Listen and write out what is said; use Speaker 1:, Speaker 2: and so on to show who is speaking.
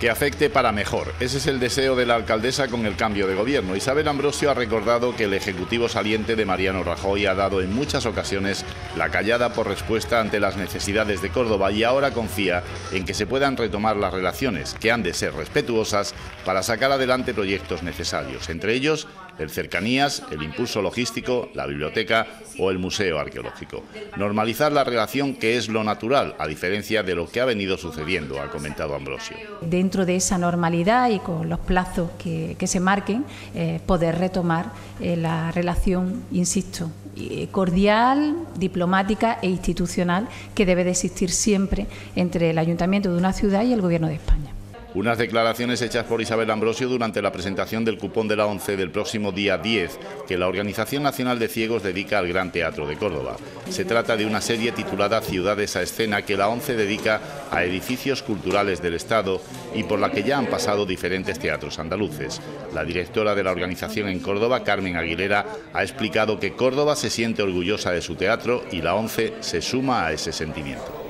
Speaker 1: que afecte para mejor. Ese es el deseo de la alcaldesa con el cambio de gobierno. Isabel Ambrosio ha recordado que el Ejecutivo saliente de Mariano Rajoy ha dado en muchas ocasiones la callada por respuesta ante las necesidades de Córdoba y ahora confía en que se puedan retomar las relaciones, que han de ser respetuosas, para sacar adelante proyectos necesarios, entre ellos el cercanías, el impulso logístico, la biblioteca o el museo arqueológico. Normalizar la relación que es lo natural, a diferencia de lo que ha venido sucediendo, ha comentado Ambrosio.
Speaker 2: Dentro de esa normalidad y con los plazos que, se marquen, eh, poder retomar eh, la relación, insisto, eh, cordial, diplomática e institucional que debe de existir siempre entre el ayuntamiento de una ciudad y el Gobierno de España.
Speaker 1: Unas declaraciones hechas por Isabel Ambrosio durante la presentación del cupón de la ONCE del próximo día 10, que la Organización Nacional de Ciegos dedica al Gran Teatro de Córdoba. Se trata de una serie titulada Ciudades a Escena que la ONCE dedica a edificios culturales del Estado y por la que ya han pasado diferentes teatros andaluces. La directora de la organización en Córdoba, Carmen Aguilera, ha explicado que Córdoba se siente orgullosa de su teatro y la ONCE se suma a ese sentimiento.